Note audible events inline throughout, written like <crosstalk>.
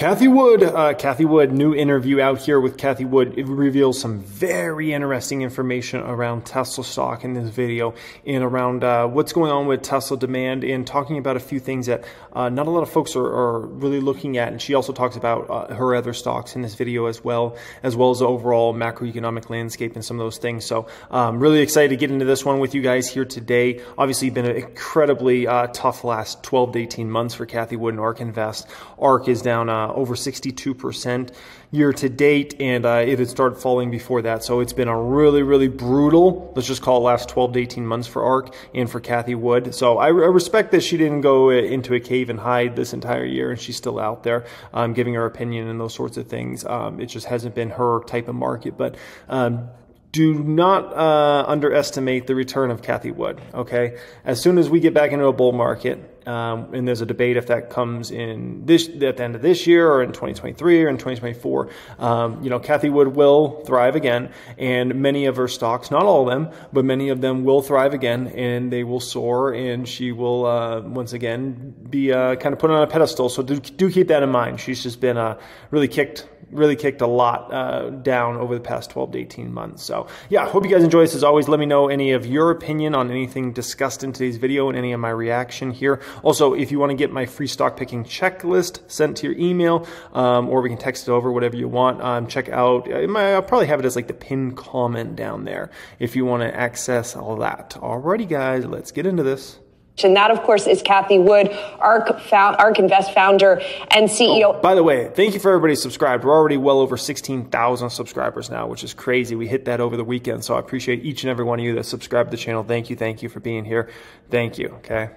Cathie Wood, uh, Cathie Wood, new interview out here with Cathie Wood. It reveals some very interesting information around Tesla stock in this video and around uh, what's going on with Tesla demand and talking about a few things that uh, not a lot of folks are, are, really looking at. And she also talks about uh, her other stocks in this video as well, as well as the overall macroeconomic landscape and some of those things. So I'm um, really excited to get into this one with you guys here today. Obviously, been an incredibly uh, tough last 12 to 18 months for Cathie Wood and ARK Invest. ARK is down uh, over 62% year to date, and uh, it had started falling before that. So it's been a really, really brutal, let's just call it last 12 to 18 months for ARK and for Cathie Wood. So I, I respect that she didn't go uh, into a cave and hide this entire year, and she's still out there um, giving her opinion and those sorts of things. Um, it just hasn't been her type of market, but um, do not uh, underestimate the return of Cathie Wood. Okay, as soon as we get back into a bull market, um, and there's a debate if that comes in this at the end of this year or in 2023 or in 2024. Um, you know, Cathie Wood will thrive again, and many of her stocks, not all of them, but many of them will thrive again, and they will soar, and she will uh, once again be uh, kind of put on a pedestal. So do, do keep that in mind. She's just been uh, really kicked really kicked a lot uh, down over the past 12 to 18 months. So yeah, hope you guys enjoy this. As always, let me know any of your opinion on anything discussed in today's video and any of my reaction here. Also, if you want to get my free stock picking checklist sent to your email, um, or we can text it over, whatever you want, um, check out, uh, I'll probably have it as like the pinned comment down there if you want to access all that. Alrighty guys, let's get into this. And that, of course, is Cathie Wood, ARK, found, ARK Invest founder and CEO. Oh, by the way, thank you for everybody subscribed. We're already well over 16,000 subscribers now, which is crazy. We hit that over the weekend. So I appreciate each and every one of you that subscribed to the channel. Thank you. Thank you for being here. Thank you. Okay.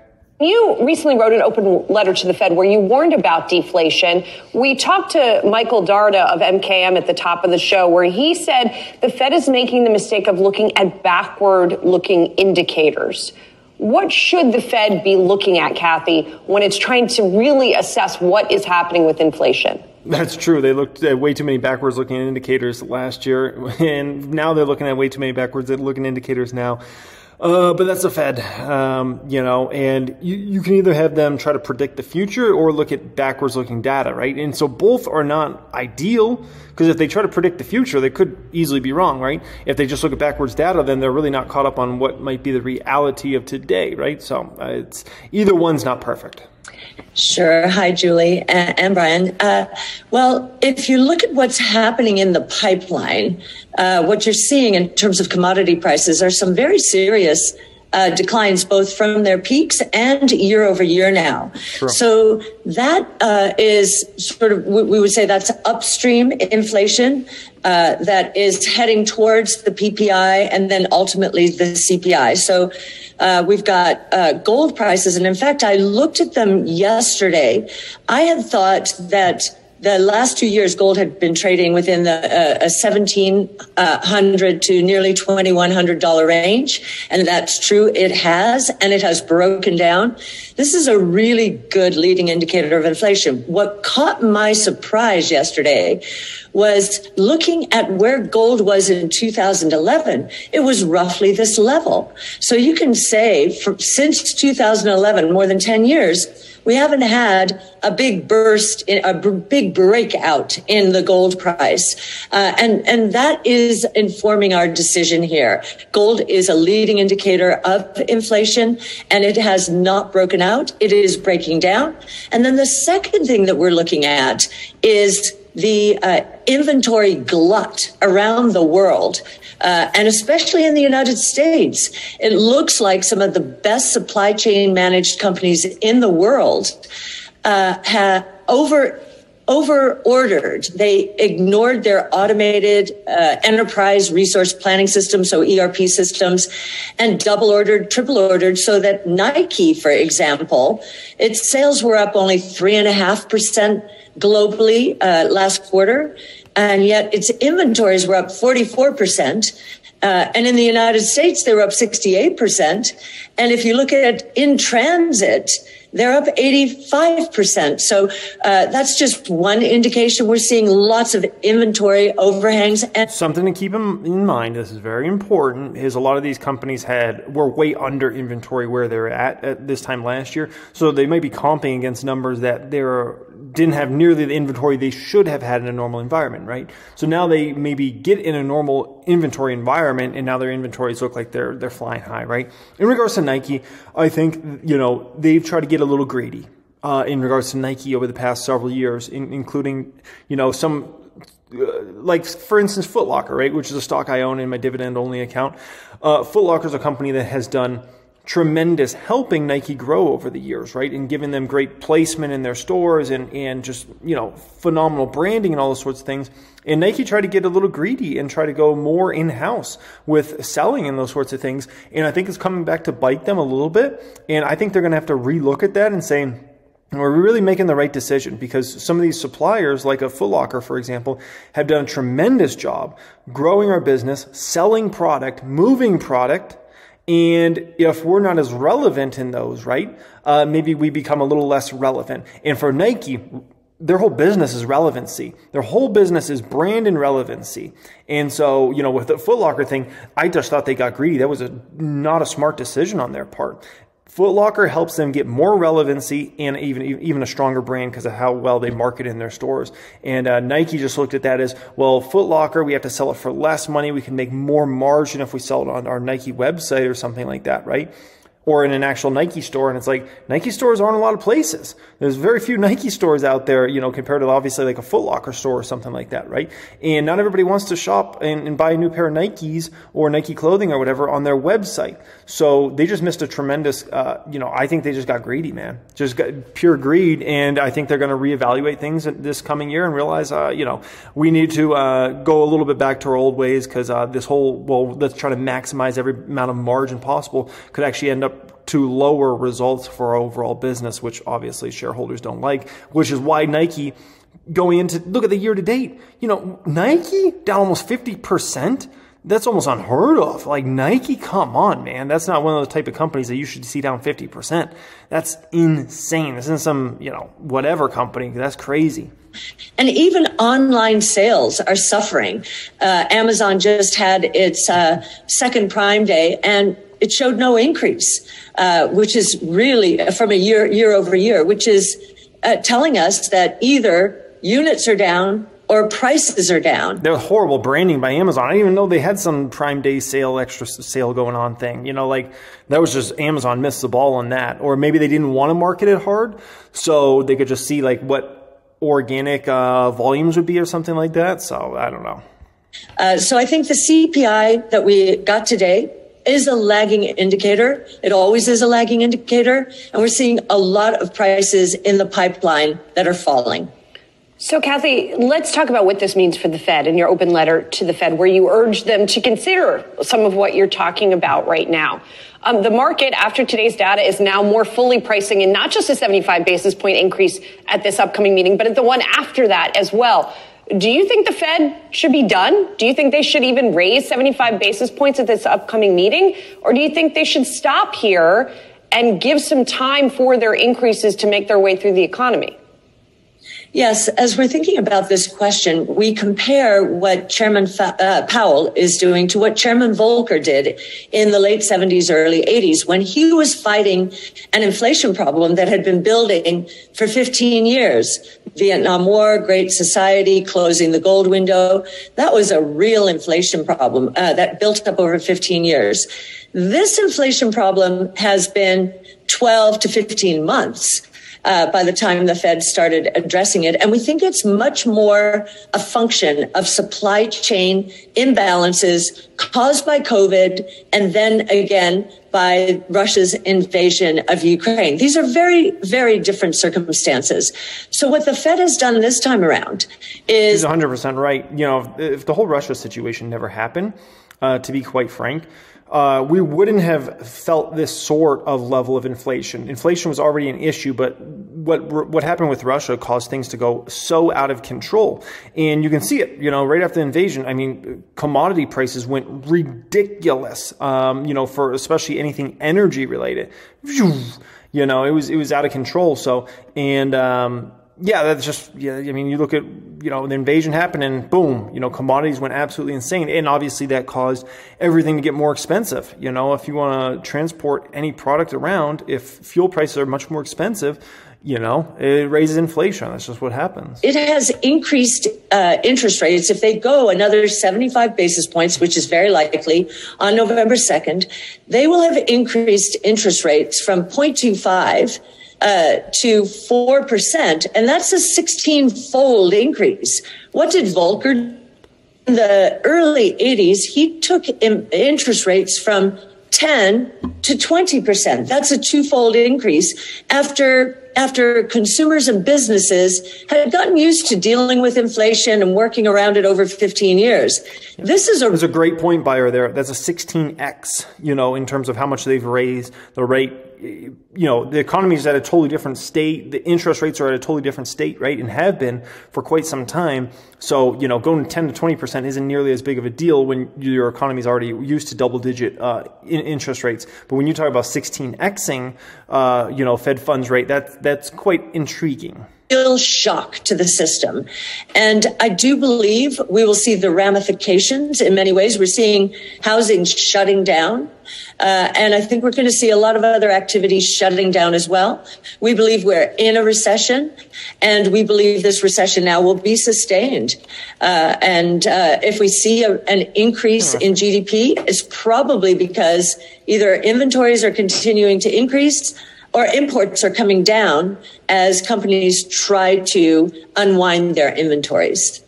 You recently wrote an open letter to the Fed where you warned about deflation. We talked to Michael Darda of MKM at the top of the show where he said the Fed is making the mistake of looking at backward looking indicators. What should the Fed be looking at, Cathie, when it's trying to really assess what is happening with inflation? That's true. They looked at way too many backwards looking indicators last year, <laughs> and now they're looking at way too many backwards looking indicators now. Uh, but that's the Fed, um, you know, and you, you can either have them try to predict the future or look at backwards looking data, right? And so both are not ideal because if they try to predict the future, they could easily be wrong, right? If they just look at backwards data, then they're really not caught up on what might be the reality of today, right? So uh, it's either one's not perfect. Sure. Hi, Julie and Brian. Uh, well, if you look at what's happening in the pipeline, uh, what you're seeing in terms of commodity prices are some very serious uh, declines both from their peaks and year over year now. Sure. So that uh, is sort of, we would say that's upstream inflation uh, that is heading towards the PPI and then ultimately the CPI. So uh, we've got uh, gold prices. And in fact, I looked at them yesterday. I had thought that the last two years, gold had been trading within the uh, seventeen hundred to nearly twenty one hundred dollar range, and that's true. It has, and it has broken down. This is a really good leading indicator of inflation. What caught my surprise yesterday was looking at where gold was in 2011. It was roughly this level. So you can say for, since 2011, more than 10 years, we haven't had a big burst, in, a big breakout in the gold price. Uh, and, and that is informing our decision here. Gold is a leading indicator of inflation and it has not broken out. It is breaking down. And then the second thing that we're looking at is the uh, inventory glut around the world, uh, and especially in the United States. It looks like some of the best supply chain managed companies in the world uh, have over over ordered. They ignored their automated uh, enterprise resource planning systems, so ERP systems, and double ordered, triple ordered, so that Nike, for example, its sales were up only three and a half percent globally uh, last quarter, and yet its inventories were up 44%. Uh, and in the United States, they were up 68%. And if you look at in transit, they're up 85%. So uh, that's just one indication. We're seeing lots of inventory overhangs. And Something to keep in mind, this is very important, is a lot of these companies had were way under inventory where they're at at this time last year. So they might be comping against numbers that they're didn't have nearly the inventory they should have had in a normal environment, right? So now they maybe get in a normal inventory environment and now their inventories look like they're, they're flying high, right? In regards to Nike, I think, you know, they've tried to get a little greedy. Uh, in regards to Nike over the past several years, in, including, you know, some uh, like for instance, Footlocker, right, which is a stock I own in my dividend only account. Uh, Footlocker is a company that has done tremendous helping Nike grow over the years, right? And giving them great placement in their stores and, and just, you know, phenomenal branding and all those sorts of things. And Nike tried to get a little greedy and try to go more in house with selling and those sorts of things. And I think it's coming back to bite them a little bit. And I think they're going to have to relook at that and say, are we're really making the right decision because some of these suppliers, like a Footlocker, for example, have done a tremendous job growing our business, selling product, moving product, and if we're not as relevant in those, right, uh, maybe we become a little less relevant. And for Nike, their whole business is relevancy. Their whole business is brand and relevancy. And so, you know, with the Footlocker thing, I just thought they got greedy. That was a, not a smart decision on their part. Footlocker helps them get more relevancy and even even a stronger brand because of how well they market in their stores. And uh, Nike just looked at that as well. Footlocker, we have to sell it for less money. We can make more margin if we sell it on our Nike website or something like that, right? or in an actual Nike store. And it's like Nike stores aren't a lot of places. There's very few Nike stores out there, you know, compared to obviously like a Footlocker store or something like that, right? And not everybody wants to shop and, and buy a new pair of Nikes or Nike clothing or whatever on their website. So they just missed a tremendous, uh, you know, I think they just got greedy, man. Just got pure greed. And I think they're going to reevaluate things this coming year and realize, uh, you know, we need to uh, go a little bit back to our old ways because uh, this whole, well, let's try to maximize every amount of margin possible could actually end up to lower results for our overall business, which obviously shareholders don't like, which is why Nike going into look at the year to date, you know, Nike down almost 50%. That's almost unheard of. Like Nike, come on, man. That's not one of those type of companies that you should see down 50%. That's insane. This isn't some, you know, whatever company. That's crazy. And even online sales are suffering. Uh, Amazon just had its uh, second Prime Day, and it showed no increase, uh, which is really from a year year over year, which is uh, telling us that either units are down or prices are down. Was horrible branding by Amazon. I didn't even know they had some Prime Day sale, extra sale going on thing. You know, like that was just Amazon missed the ball on that, or maybe they didn't want to market it hard, so they could just see like what organic uh, volumes would be or something like that. So I don't know. Uh, so I think the CPI that we got today is a lagging indicator. It always is a lagging indicator. And we're seeing a lot of prices in the pipeline that are falling. So, Cathie, let's talk about what this means for the Fed in your open letter to the Fed, where you urge them to consider some of what you're talking about right now. Um, the market, after today's data, is now more fully pricing in not just a 75 basis point increase at this upcoming meeting, but at the one after that as well. Do you think the Fed should be done? Do you think they should even raise 75 basis points at this upcoming meeting? Or do you think they should stop here and give some time for their increases to make their way through the economy? Yes, as we're thinking about this question, we compare what Chairman Fa- uh, Powell is doing to what Chairman Volcker did in the late 70s, early 80s, when he was fighting an inflation problem that had been building for 15 years. Vietnam War, Great Society, closing the gold window. That was a real inflation problem uh, that built up over 15 years. This inflation problem has been 12 to 15 months uh, by the time the Fed started addressing it. And we think it's much more a function of supply chain imbalances caused by COVID and then again by Russia's invasion of Ukraine. These are very, very different circumstances. So what the Fed has done this time around is. He's 100% right. You know, if the whole Russia situation never happened, uh, to be quite frank, uh, we wouldn't have felt this sort of level of inflation. Inflation was already an issue, but what what happened with Russia caused things to go so out of control, and you can see it. You know, right after the invasion, I mean, commodity prices went ridiculous. Um, you know, for especially anything energy related. You know, it was it was out of control. So and um, yeah, that's just yeah. I mean, you look at you know the invasion happened and boom, you know commodities went absolutely insane, and obviously that caused everything to get more expensive. You know, if you want to transport any product around, if fuel prices are much more expensive, you know, it raises inflation. That's just what happens. It has increased uh, interest rates. If they go another 75 basis points, which is very likely on November 2nd, they will have increased interest rates from 0.25 uh, to 4%. And that's a 16 fold increase. What did Volcker in the early 80s? He took interest rates from 10 to 20%. That's a twofold increase after after consumers and businesses had gotten used to dealing with inflation and working around it over 15 years. This is a a great point buyer there. That's a 16x, you know, in terms of how much they've raised the rate you know, the economy is at a totally different state. The interest rates are at a totally different state, right? And have been for quite some time. So, you know, going 10 to 20% isn't nearly as big of a deal when your economy is already used to double digit uh, interest rates. But when you talk about 16xing, uh, you know, Fed funds rate, that's, that's quite intriguing real shock to the system. And I do believe we will see the ramifications in many ways. We're seeing housing shutting down. Uh, and I think we're going to see a lot of other activities shutting down as well. We believe we're in a recession, and we believe this recession now will be sustained. Uh, and uh, if we see a, an increase in GDP, it's probably because either inventories are continuing to increase or imports are coming down as companies try to unwind their inventories.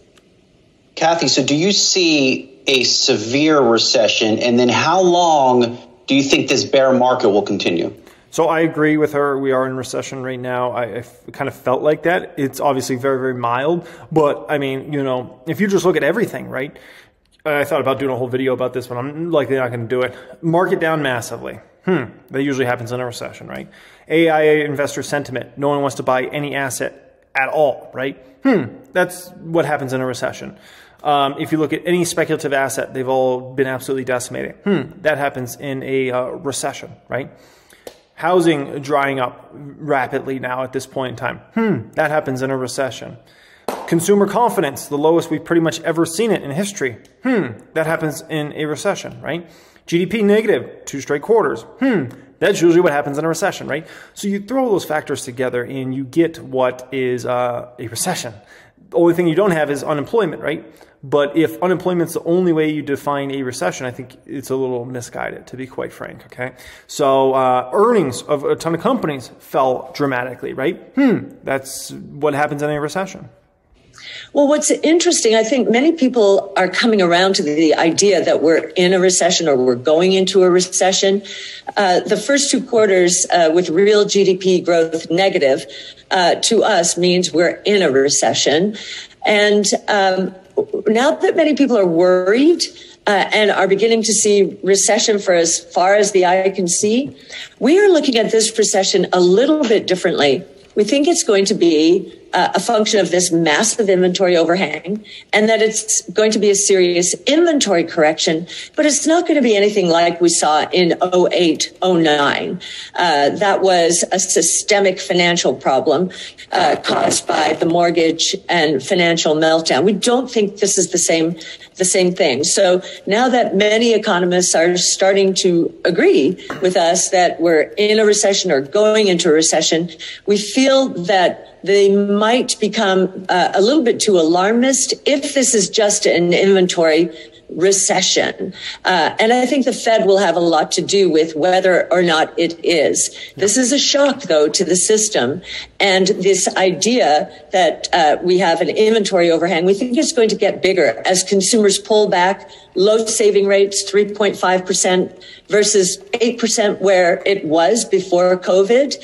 Cathie, so do you see a severe recession? And then how long do you think this bear market will continue? So I agree with her. We are in recession right now. I, kind of felt like that. It's obviously very, very mild. But I mean, you know, if you just look at everything, right? I thought about doing a whole video about this, but I'm likely not going to do it. Market down massively. Hmm, that usually happens in a recession, right? AAII investor sentiment. No one wants to buy any asset at all, right? Hmm, that's what happens in a recession. Um, if you look at any speculative asset, they've all been absolutely decimated. Hmm, that happens in a uh, recession, right? Housing drying up rapidly now at this point in time. Hmm, that happens in a recession. Consumer confidence, the lowest we've pretty much ever seen it in history. Hmm, that happens in a recession, right? GDP negative, two straight quarters. Hmm, that's usually what happens in a recession, right? So you throw those factors together and you get what is uh, a recession. The only thing you don't have is unemployment, right? But if unemployment's the only way you define a recession, I think it's a little misguided, to be quite frank. Okay, so uh, earnings of a ton of companies fell dramatically, right? Hmm, that's what happens in a recession. Well, what's interesting, I think many people are coming around to the idea that we're in a recession or we're going into a recession. Uh, the first two quarters uh, with real GDP growth negative uh, to us means we're in a recession. And um, now that many people are worried, uh, and are beginning to see recession for as far as the eye can see, we are looking at this recession a little bit differently. We think it's going to be uh, a function of this massive inventory overhang and that it's going to be a serious inventory correction, but it's not going to be anything like we saw in 08, 09. Uh, that was a systemic financial problem uh, caused by the mortgage and financial meltdown. We don't think this is the same the same thing. So now that many economists are starting to agree with us that we're in a recession or going into a recession, we feel that they might become uh, a little bit too alarmist if this is just an inventory recession. Uh, and I think the Fed will have a lot to do with whether or not it is. This is a shock, though, to the system. And this idea that uh, we have an inventory overhang, we think it's going to get bigger as consumers pull back low saving rates, 3.5% versus 8% where it was before COVID.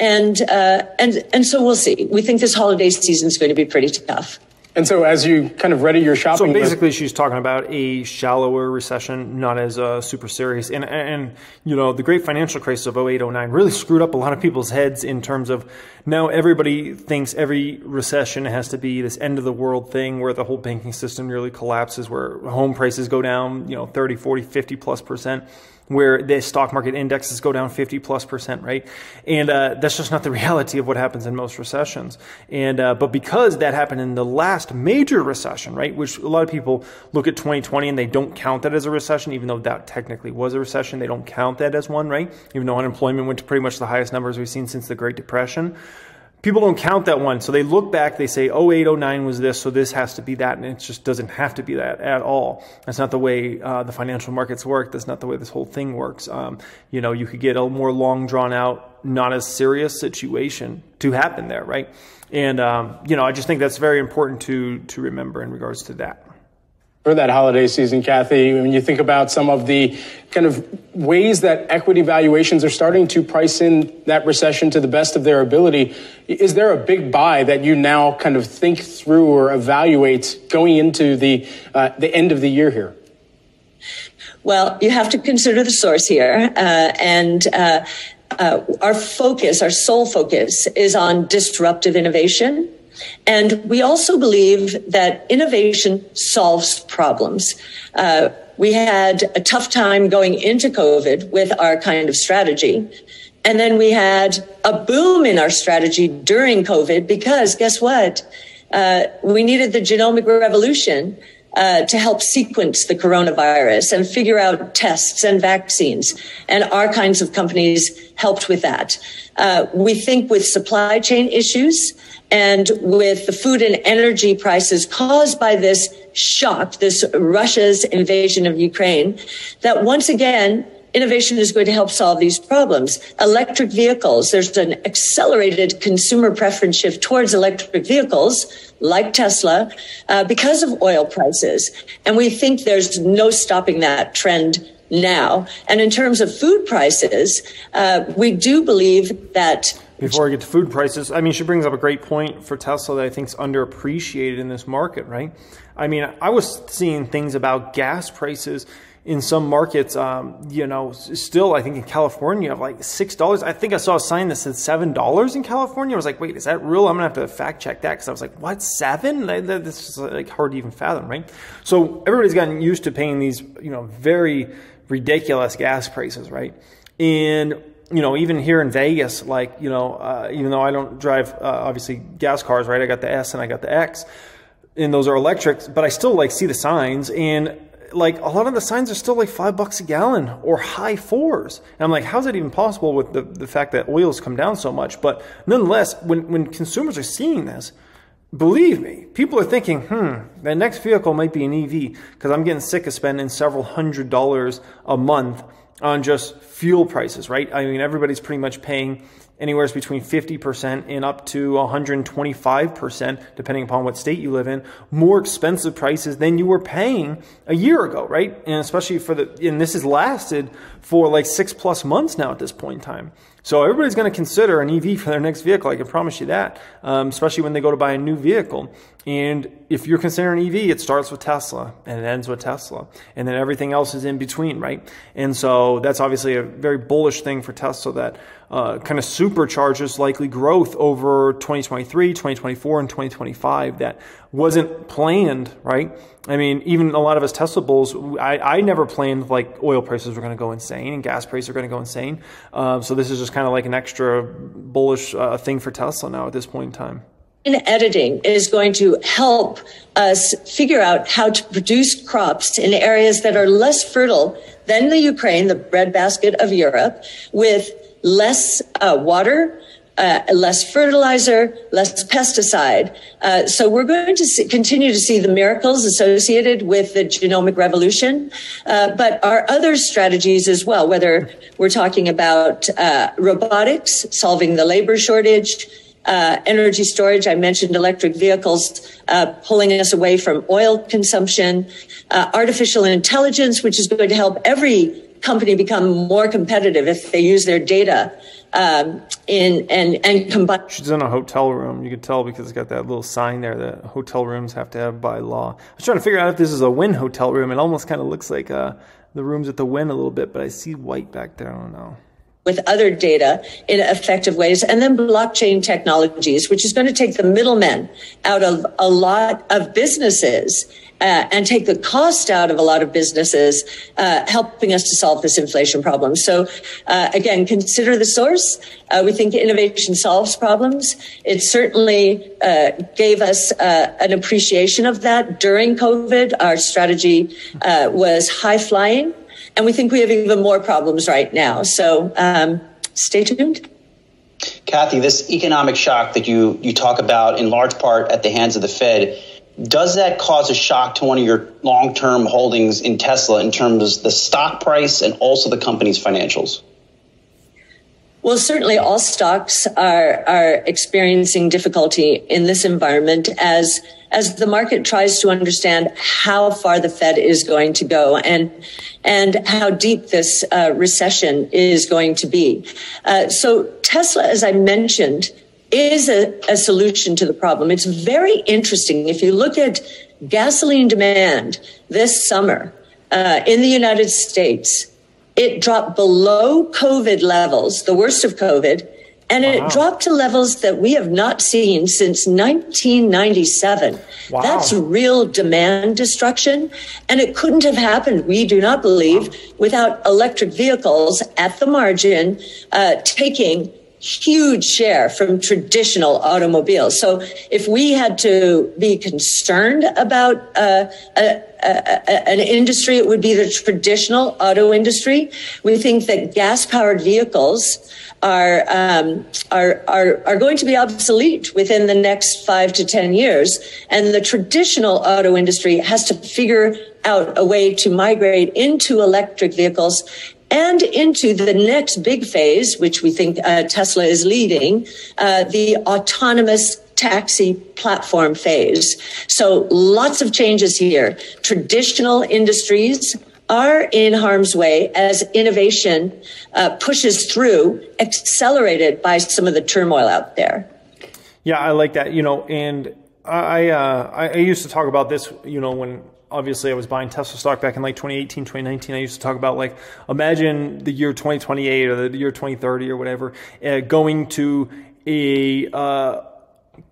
And, uh, and, and so we'll see. We think this holiday season is going to be pretty tough. And so, as you kind of ready your shopping, so basically, she's talking about a shallower recession, not as uh, super serious. And and you know, the great financial crisis of 08, 09 really screwed up a lot of people's heads in terms of now everybody thinks every recession has to be this end of the world thing where the whole banking system nearly collapses, where home prices go down, you know, 30, 40, 50 plus percent where the stock market indexes go down 50 plus percent, right? And uh, that's just not the <laughs> reality of what happens in most recessions. And uh, but because that happened in the last major recession, right, which a lot of people look at 2020 and they don't count that as a recession, even though that technically was a recession, they don't count that as one, right? Even though unemployment went to pretty much the highest numbers we've seen since the Great Depression. People don't count that one. So they look back, they say, 08, 09 was this, so this has to be that. And it just doesn't have to be that at all. That's not the way uh, the financial markets work. That's not the way this whole thing works. Um, you know, you could get a more long drawn out, not as serious situation to happen there, right? And, um, you know, I just think that's very important to, to remember in regards to that for that holiday season, Cathie. when you think about some of the kind of ways that equity valuations are starting to price in that recession to the best of their ability, is there a big buy that you now kind of think through or evaluate going into the uh, the end of the year here? Well, you have to consider the source here, uh, and. Uh, uh our focus, our sole focus, is on disruptive innovation and we also believe that innovation solves problems. Uh, we had a tough time going into COVID with our kind of strategy. And then we had a boom in our strategy during COVID because guess what? Uh, we needed the genomic revolution uh, to help sequence the coronavirus and figure out tests and vaccines. And our kinds of companies helped with that. Uh, we think with supply chain issues, and with the food and energy prices caused by this shock, this Russia's invasion of Ukraine, that once again, innovation is going to help solve these problems. Electric vehicles, there's an accelerated consumer preference shift towards electric vehicles, like Tesla, uh, because of oil prices. And we think there's no stopping that trend now. And in terms of food prices, uh, we do believe that before I get to food prices, I mean, she brings up a great point for Tesla that I think is underappreciated in this market, right? I mean, I was seeing things about gas prices in some markets, um, you know, still, I think in California, like $6. I think I saw a sign that said $7 in California. I was like, wait, is that real? I'm going to have to fact check that because I was like, what, seven? This is like hard to even fathom, right? So everybody's gotten used to paying these, you know, very ridiculous gas prices, right? And you know, even here in Vegas, like, you know, uh, even though I don't drive, uh, obviously, gas cars, right? I got the S and I got the X, and those are electrics, but I still, like, see the signs, and, like, a lot of the signs are still, like, five bucks a gallon or high fours. And I'm like, how's that even possible with the, the fact that oil's come down so much? But nonetheless, when, when consumers are seeing this, Believe me, people are thinking, hmm, the next vehicle might be an EV because I'm getting sick of spending several hundred dollars a month on just fuel prices, right? I mean, everybody's pretty much paying anywhere between 50% and up to 125%, depending upon what state you live in, more expensive prices than you were paying a year ago, right? And especially for the, and this has lasted for like six plus months now at this point in time. So everybody's going to consider an EV for their next vehicle. I can promise you that, um, especially when they go to buy a new vehicle. And if you're considering EV, it starts with Tesla and it ends with Tesla. And then everything else is in between, right? And so that's obviously a very bullish thing for Tesla that uh, kind of supercharges likely growth over 2023, 2024, and 2025 that wasn't planned, right? I mean, even a lot of us Tesla bulls, I, I never planned like oil prices were going to go insane and gas prices are going to go insane. Uh, so this is just kind of like an extra bullish uh, thing for Tesla now at this point in time. In editing is going to help us figure out how to produce crops in areas that are less fertile than the Ukraine, the breadbasket of Europe, with less uh, water, uh, less fertilizer, less pesticide. Uh, so we're going to see, continue to see the miracles associated with the genomic revolution, uh, but our other strategies as well, whether we're talking about uh, robotics, solving the labor shortage, uh, energy storage. I mentioned electric vehicles uh, pulling us away from oil consumption, artificial intelligence, which is going to help every company become more competitive if they use their data um, in and and combine. She's in a hotel room. You could tell because it's got that little sign there that hotel rooms have to have by law. I was trying to figure out if this is a Wynn hotel room. It almost kind of looks like uh, the rooms at the Wynn a little bit, but I see white back there. I don't know with other data in effective ways, and then blockchain technologies, which is going to take the middlemen out of a lot of businesses uh, and take the cost out of a lot of businesses, uh, helping us to solve this inflation problem. So, uh, again, consider the source. Uh, we think innovation solves problems. It certainly uh, gave us uh, an appreciation of that during COVID. Our strategy was high flying. And we think we have even more problems right now. So um, stay tuned. Cathie, this economic shock that you, you talk about in large part at the hands of the Fed, does that cause a shock to one of your long term holdings in Tesla in terms of the stock price and also the company's financials? Well, certainly all stocks are, are experiencing difficulty in this environment as, as the market tries to understand how far the Fed is going to go and, and how deep this uh, recession is going to be. Uh, so Tesla, as I mentioned, is a, a solution to the problem. It's very interesting. If you look at gasoline demand this summer uh, in the United States, it dropped below COVID levels, the worst of COVID, and wow. it dropped to levels that we have not seen since 1997. Wow. That's real demand destruction. And it couldn't have happened, we do not believe, wow. without electric vehicles at the margin uh, taking huge share from traditional automobiles. So if we had to be concerned about uh, a, a, an industry, it would be the traditional auto industry. We think that gas powered vehicles are, um, are, are, are going to be obsolete within the next five to 10 years. And the traditional auto industry has to figure out a way to migrate into electric vehicles and into the next big phase, which we think uh, Tesla is leading, uh, the autonomous taxi platform phase. So lots of changes here. Traditional industries are in harm's way as innovation uh, pushes through, accelerated by some of the turmoil out there. Yeah, I like that. You know, and I uh, I used to talk about this. You know, when obviously I was buying Tesla stock back in like 2018, 2019. I used to talk about like, imagine the year 2028 or the year 2030 or whatever, uh, going to a, uh,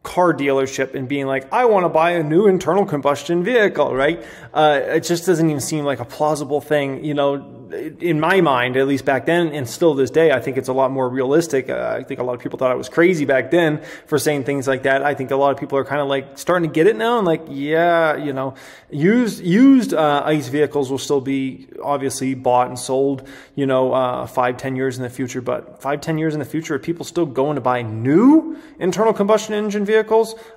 car dealership and being like, I want to buy a new internal combustion vehicle, right? Uh, it just doesn't even seem like a plausible thing, you know, in my mind, at least back then, and still this day, I think it's a lot more realistic. Uh, I think a lot of people thought I was crazy back then for saying things like that. I think a lot of people are kind of like starting to get it now and like, yeah, you know, used used uh, ICE vehicles will still be obviously bought and sold, you know, uh, five, ten years in the future. But five, ten years in the future, are people still going to buy new internal combustion engine vehicles?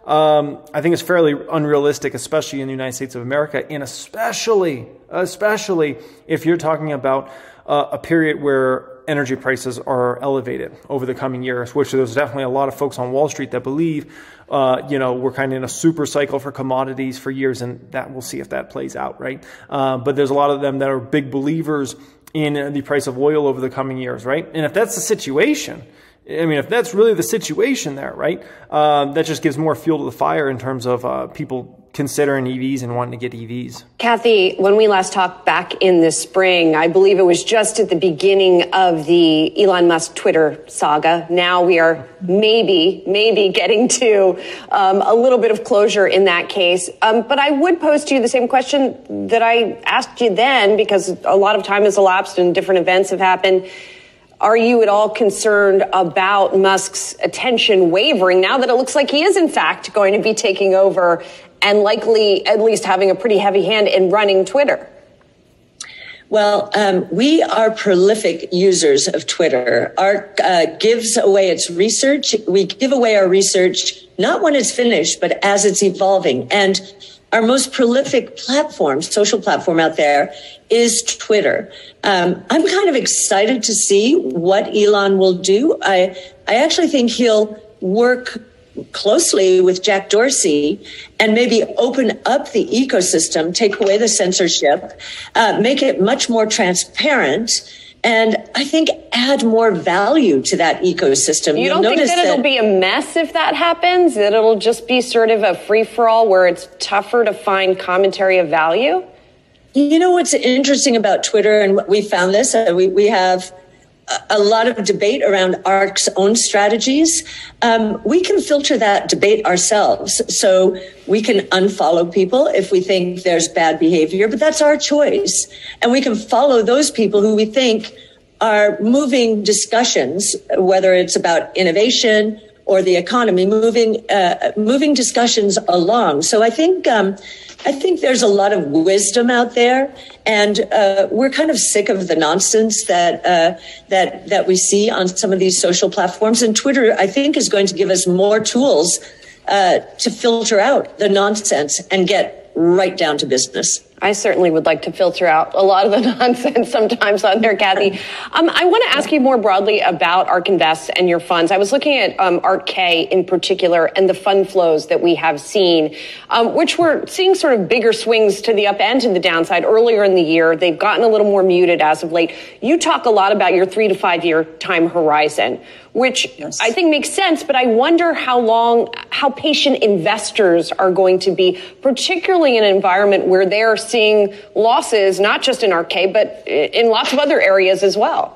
Um, I think it's fairly unrealistic, especially in the United States of America, and especially especially if you're talking about uh, a period where energy prices are elevated over the coming years, which there's definitely a lot of folks on Wall Street that believe, uh, you know, we're kind of in a super cycle for commodities for years, and that we'll see if that plays out, right? Uh, but there's a lot of them that are big believers in the price of oil over the coming years, right? And if that's the situation, I mean, if that's really the situation there, right? Uh, that just gives more fuel to the fire in terms of uh, people considering EVs and wanting to get EVs. Cathie, when we last talked back in the spring, I believe it was just at the beginning of the Elon Musk Twitter saga. Now we are maybe, maybe getting to um, a little bit of closure in that case. Um, but I would pose to you the same question that I asked you then, because a lot of time has elapsed and different events have happened. Are you at all concerned about Musk's attention wavering now that it looks like he is, in fact, going to be taking over and likely at least having a pretty heavy hand in running Twitter? Well, um, we are prolific users of Twitter. ARK uh, gives away its research. We give away our research not when it's finished, but as it's evolving. And our most prolific platform, social platform out there, is Twitter. Um, I'm kind of excited to see what Elon will do. I I actually think he'll work closely with Jack Dorsey and maybe open up the ecosystem, take away the censorship, uh, make it much more transparent and I think add more value to that ecosystem. You You'll don't think that, that it'll be a mess if that happens? That it'll just be sort of a free for all where it's tougher to find commentary of value? You know what's interesting about Twitter, and we found this. Uh, we we have a lot of debate around ARK's own strategies. Um, we can filter that debate ourselves. So we can unfollow people if we think there's bad behavior, but that's our choice. And we can follow those people who we think are moving discussions, whether it's about innovation or the economy, moving uh, moving discussions along. So I think um, I think there's a lot of wisdom out there, and uh, we're kind of sick of the nonsense that uh, that that we see on some of these social platforms. And Twitter, I think, is going to give us more tools uh, to filter out the nonsense and get right down to business. I certainly would like to filter out a lot of the <laughs> nonsense sometimes on there, Cathie. Um, I want to ask you more broadly about ARK Invest and your funds. I was looking at um, ARK-K in particular and the fund flows that we have seen, um, which we're seeing sort of bigger swings to the up end and to the downside earlier in the year. They've gotten a little more muted as of late. You talk a lot about your three to five year time horizon which yes. I think makes sense. But I wonder how long, how patient investors are going to be, particularly in an environment where they're seeing losses, not just in ARK-K, but in lots of other areas as well.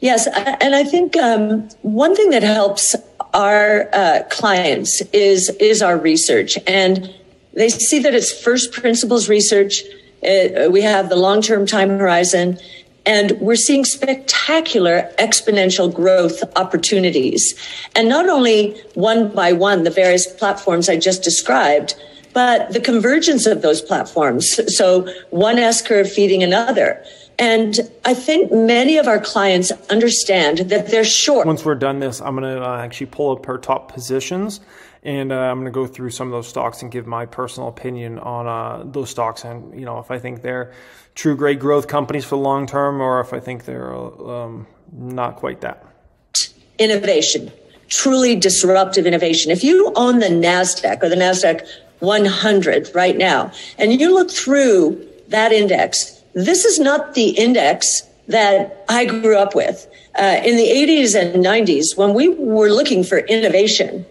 Yes, and I think um, one thing that helps our uh, clients is is our research, and they see that it's first principles research. Uh, we have the long term time horizon and we're seeing spectacular exponential growth opportunities. And not only one by one, the various platforms I just described, but the convergence of those platforms. So one S curve feeding another. And I think many of our clients understand that they're short. Once we're done this, I'm going to uh, actually pull up our top positions and uh, I'm going to go through some of those stocks and give my personal opinion on uh, those stocks and you know if I think they're true great growth companies for the long term or if I think they're um, not quite that. Innovation, truly disruptive innovation. If you own the Nasdaq or the Nasdaq 100 right now, and you look through that index, this is not the index that I grew up with. Uh, in the 80s and 90s, when we were looking for innovation,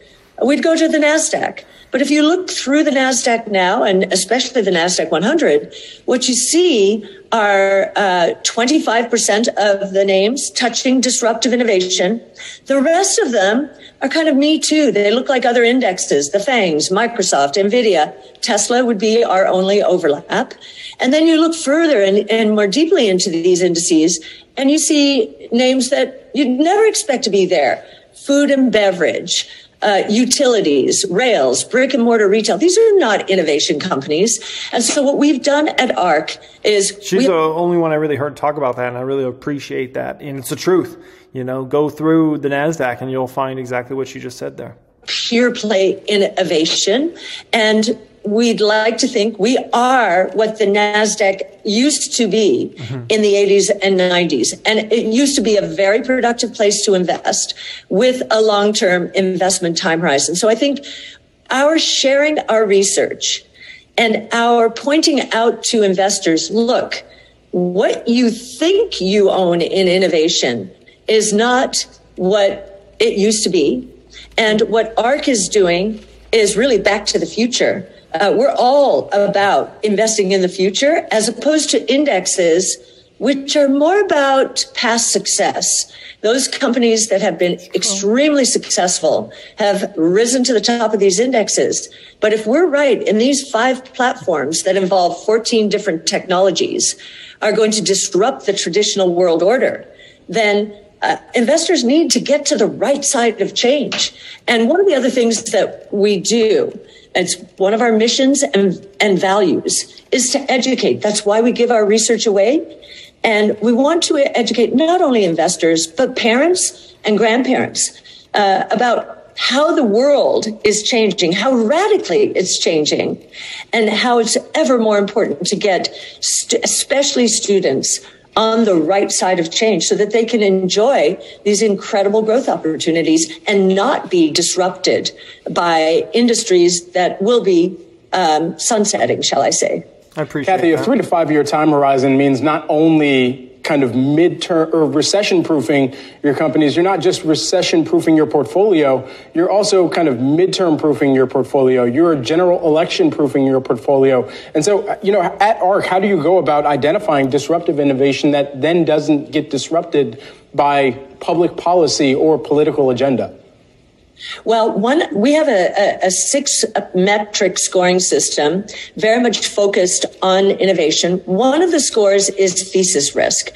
we'd go to the NASDAQ. But if you look through the NASDAQ now, and especially the NASDAQ 100, what you see are uh, 25% of the names touching disruptive innovation. The rest of them are kind of me too. They look like other indexes, the FANGs, Microsoft, NVIDIA. Tesla would be our only overlap. And then you look further and, and more deeply into these indices, and you see names that you'd never expect to be there. Food and beverage, uh, utilities, rails, brick and mortar retail. These are not innovation companies. And so what we've done at ARK is she's the only one I really heard talk about that, and I really appreciate that. And it's the truth. You know, go through the Nasdaq, and you'll find exactly what she just said there. Pure play innovation, and we'd like to think we are what the NASDAQ used to be mm-hmm. in the 80s and 90s. And it used to be a very productive place to invest with a long term investment time horizon. So I think our sharing our research and our pointing out to investors look, what you think you own in innovation is not what it used to be. And what ARK is doing is really back to the future uh, we're all about investing in the future as opposed to indexes, which are more about past success. Those companies that have been extremely successful have risen to the top of these indexes. But if we're right in these five platforms that involve 14 different technologies are going to disrupt the traditional world order, then uh, investors need to get to the right side of change. And one of the other things that we do it's one of our missions and, and values is to educate. That's why we give our research away. And we want to educate not only investors, but parents and grandparents uh, about how the world is changing, how radically it's changing, and how it's ever more important to get, st- especially students, on the right side of change so that they can enjoy these incredible growth opportunities and not be disrupted by industries that will be um, sunsetting, shall I say. I appreciate Cathie, that. a three to five year time horizon means not only kind of mid-term or recession proofing your companies. You're not just recession proofing your portfolio. You're also kind of midterm proofing your portfolio. You're general election proofing your portfolio. And so, uh, you know, at ARK, how do you go about identifying disruptive innovation that then doesn't get disrupted by public policy or political agenda? Well, one, we have a, a, a, six metric scoring system, very much focused on innovation. One of the scores is thesis risk.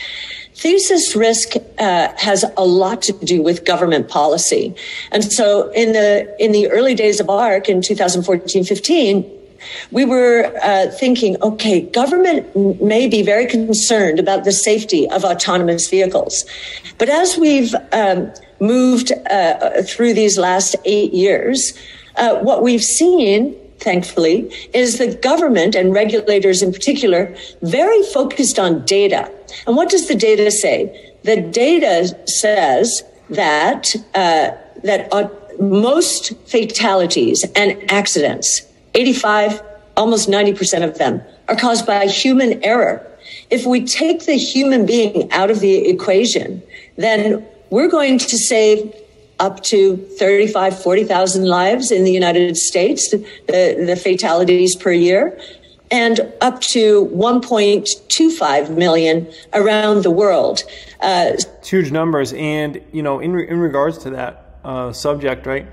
Thesis risk uh, has a lot to do with government policy. And so in the, in the early days of ARK in 2014, 15, we were uh, thinking, okay, government may be very concerned about the safety of autonomous vehicles. But as we've um, moved uh, through these last eight years, uh, what we've seen thankfully, is the government and regulators in particular very focused on data. And what does the data say? The data says that uh, that most fatalities and accidents, 85, almost 90% of them, are caused by human error. If we take the human being out of the equation, then we're going to save up to 35, 40,000 lives in the United States, the, the fatalities per year, and up to 1.25 million around the world. Uh, huge numbers. And, you know, in, in regards to that uh, subject, right?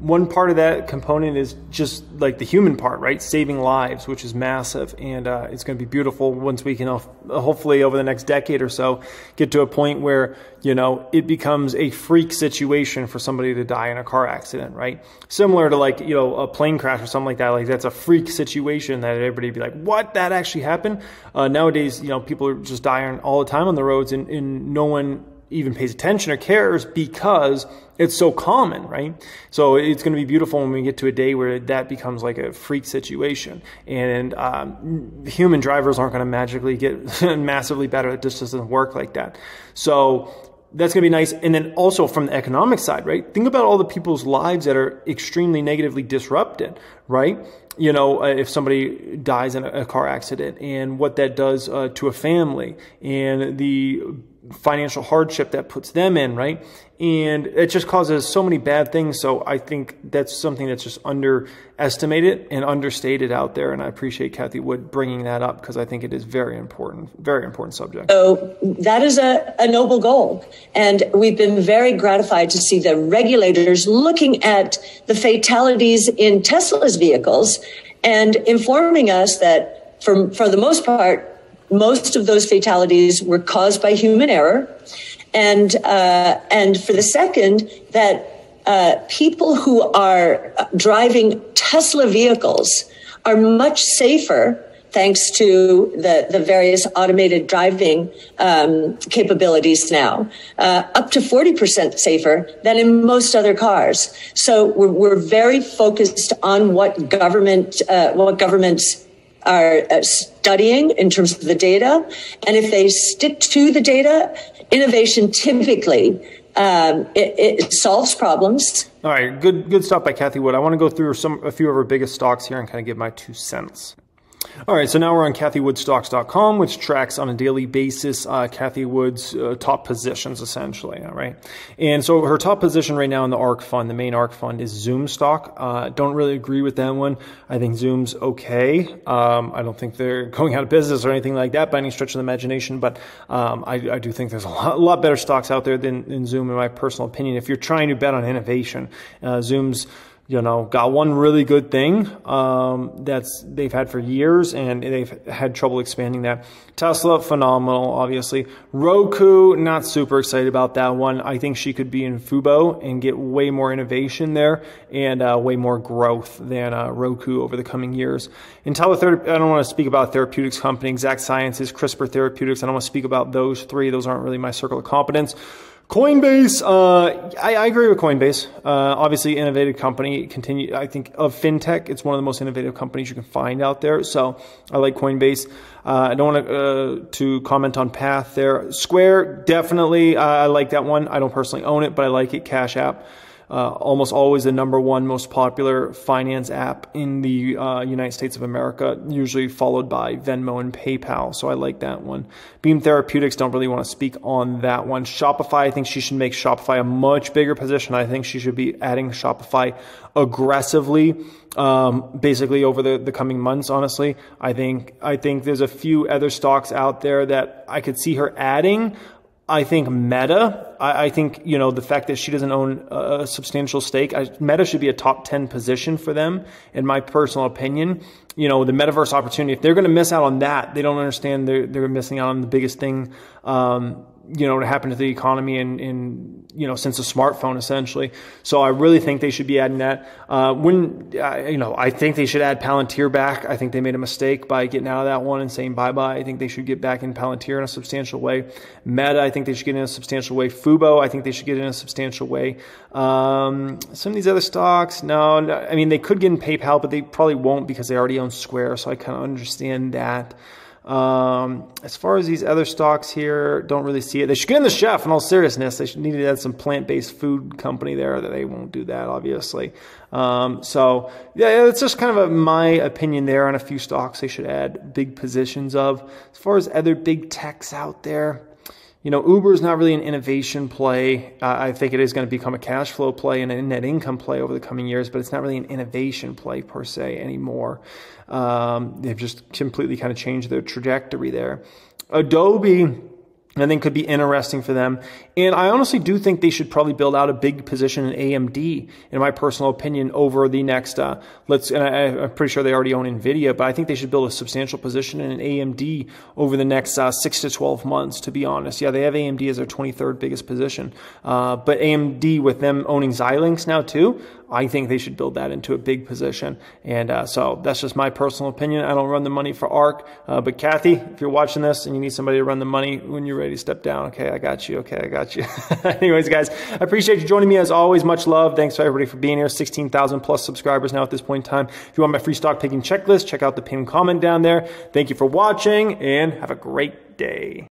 One part of that component is just like the human part, right? Saving lives, which is massive, and uh, it's going to be beautiful once we can hopefully over the next decade or so get to a point where you know it becomes a freak situation for somebody to die in a car accident, right? Similar to like you know a plane crash or something like that. Like that's a freak situation that everybody be like, what? That actually happened? Uh, nowadays, you know, people are just dying all the time on the roads, and, and no one even pays attention or cares because it's so common, right? So it's going to be beautiful when we get to a day where that becomes like a freak situation. And um, human drivers aren't going to magically get <laughs> massively better. It just doesn't work like that. So that's going to be nice. And then also from the economic side, right? Think about all the people's lives that are extremely negatively disrupted, right? You know, uh, if somebody dies in a, car accident and what that does uh, to a family and the financial hardship that puts them in, right? And it just causes so many bad things. So I think that's something that's just underestimated and understated out there. And I appreciate Cathie Wood bringing that up because I think it is very important, very important subject. So that is a, a noble goal. And we've been very gratified to see the regulators looking at the fatalities in Tesla's vehicles and informing us that for, for the most part, most of those fatalities were caused by human error. And, uh, and for the second, that uh, people who are driving Tesla vehicles are much safer thanks to the, the various automated driving um, capabilities now, uh, up to 40% safer than in most other cars. So we're, we're very focused on what government, uh, what governments are uh, studying in terms of the data. And if they stick to the data, innovation typically um, it, it, solves problems. All right, good good stuff by Cathie Wood. I want to go through some a few of her biggest stocks here and kind of give my two cents. All right, so now we're on KathyWoodStocks.com, which tracks on a daily basis uh, Cathie Wood's uh, top positions, essentially. All right, and so her top position right now in the ARK fund, the main ARK fund, is Zoom stock. Uh, don't really agree with that one. I think Zoom's okay. Um, I don't think they're <laughs> going out of business or anything like that by any stretch of the imagination, but um, I, I, do think there's a lot, a lot, better stocks out there than, than, Zoom, in my personal opinion. If you're trying to bet on innovation, uh, Zoom's you know, got one really good thing um, that's they've had for years, and they've had trouble expanding that. Tesla, phenomenal, obviously. Roku, not super excited about that one. I think she could be in Fubo and get way more innovation there and uh, way more growth than uh, Roku over the coming years. IntelliThera, I don't want to speak about therapeutics company, Exact Sciences, CRISPR Therapeutics. I don't want to speak about those three. Those aren't really my circle of competence. Coinbase, uh, I, I, agree with Coinbase. Uh, obviously, innovative company. Continue. I think of fintech, it's one of the most innovative companies you can find out there. So I like Coinbase. Uh, I don't want to, uh, to comment on Path there. Square, definitely. I like that one. I don't personally own it, but I like it. Cash App uh, almost always the number one most popular finance app in the uh, United States of America, usually followed by Venmo and PayPal. So I like that one. Beam Therapeutics, don't really want to speak on that one. Shopify, I think she should make Shopify a much bigger position. I think she should be adding Shopify aggressively. Um, basically over the, the coming months, honestly, I think, I think there's a few other stocks out there that I could see her adding. I think Meta, I, I, think, you know, the fact that she doesn't own a, substantial stake, I, Meta should be a top 10 position for them, in my personal opinion. You know, the metaverse opportunity, if they're going to miss out on that, they don't understand they're, they're missing out on the biggest thing um, you know, to happen to the economy in, in, you know, since the smartphone essentially. So I really think they should be adding that. Uh, when, uh, you know, I think they should add Palantir back. I think they made a mistake by getting out of that one and saying bye bye. I think they should get back in Palantir in a substantial way. Meta, I think they should get in a substantial way. Fubo, I think they should get in a substantial way. Um, some of these other stocks, no, no, I mean, they could get in PayPal, but they probably won't because they already own Square. So I kind of understand that. Um, as far as these other stocks here, don't really see it. They should get in the chef in all seriousness. They should need to add some plant-based food company there that they won't do that, obviously. Um, so yeah, it's just kind of a, my opinion there on a few stocks they should add big positions of. As far as other big techs out there, you know, Uber is not really an innovation play. Uh, I think it is going to become a cash flow play and a net income play over the coming years, but it's not really an innovation play per se anymore. Um, they've just completely kind of changed their trajectory there. Adobe I think could be interesting for them. And I honestly do think they should probably build out a big position in AMD, in my personal opinion, over the next, uh, let's, and I, am pretty sure they already own NVIDIA, but I think they should build a substantial position in an AMD over the next uh, six to 12 months, to be honest. Yeah, they have AMD as their 23rd biggest position. Uh, but AMD, with them owning Xilinx now too, I think they should build that into a big position. And uh, so that's just my personal opinion. I don't run the money for ARK. Uh, but Cathie, if you're watching this and you need somebody to run the money when you're ready to step down, okay, I got you. Okay, I got you. <laughs> Anyways, guys, I appreciate you joining me as always. Much love. Thanks for everybody for being here. 16,000 plus subscribers now at this point in time. If you want my free stock picking checklist, check out the pinned comment down there. Thank you for watching and have a great day.